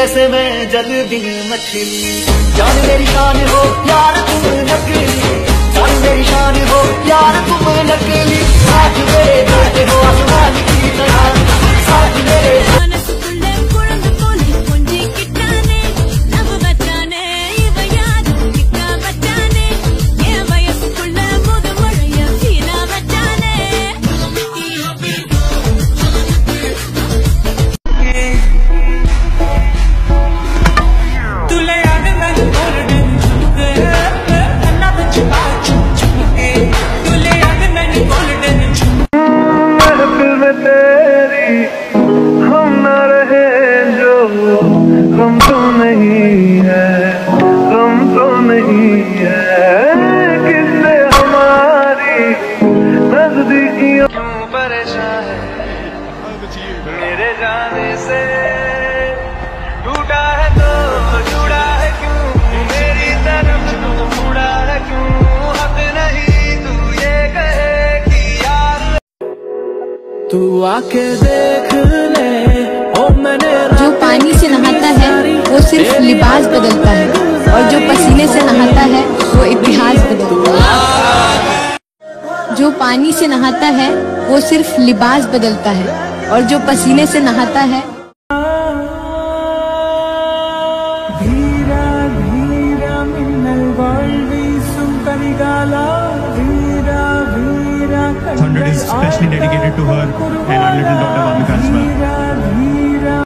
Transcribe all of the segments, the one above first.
जैसे मैं जल दी मछली। जान मेरी शान हो प्यार तुम नकली। जान मेरी शान हो प्यार तुम नकली। आज मेरे हो आसमान की तरह। तेरी हम न रहे जो हम तो नहीं है, गम तो नहीं है। किसने हमारी नजदीकियों क्यों परेशान है मेरे जाने से तू आके देख ले। ओ मैंने जो पानी से नहाता है वो सिर्फ़ लिबास बदलता है। और जो पसीने से नहाता है वो इतिहास बदलता है। जो पानी से नहाता है वो सिर्फ़ लिबास बदलता है। और जो पसीने से नहाता है धीरा धीरा मिन्नल वर्ल्ड सुन कर 100 is specially dedicated to her and our little daughter Vamika as well. है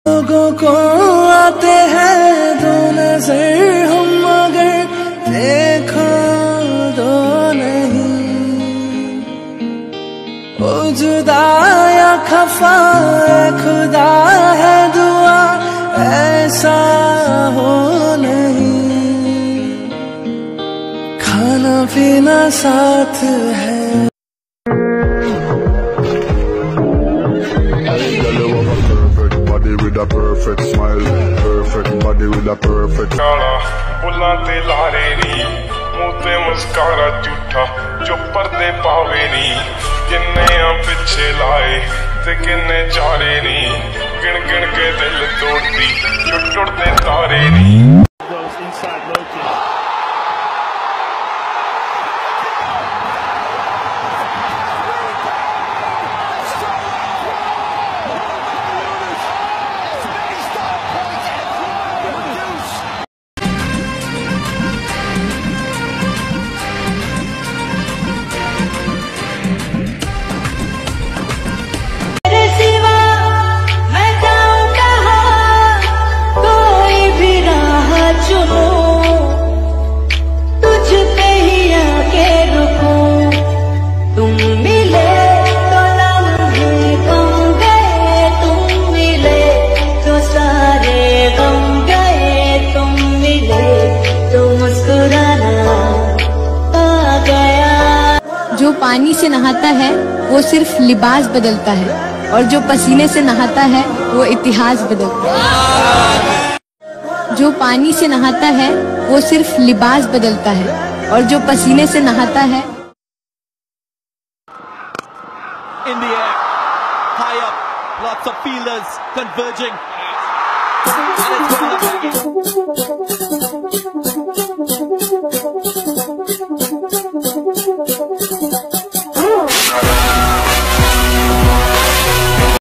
हो लोगों को आते हैं दो नज़र हम मगर देखो दो नहीं ओ खफा बात है With a perfect smile, perfect body with a perfect. काला पुला ते लारे नी, मुँह ते मुस्कारा झूठा, जो पर्दे पावे नी, किन्ने आ पीछे लाए, ते किन्ने जा रे नी, गिन गिन के दिल तोड़ती, जो टुटते तारे नी. जो पानी से नहाता है, वो सिर्फ़ लिबास बदलता है और जो पसीने से नहाता है, वो इतिहास बदलता है जो पानी से नहाता है, वो सिर्फ़ लिबास बदलता है और जो पसीने से नहाता है lots of converging. And it's.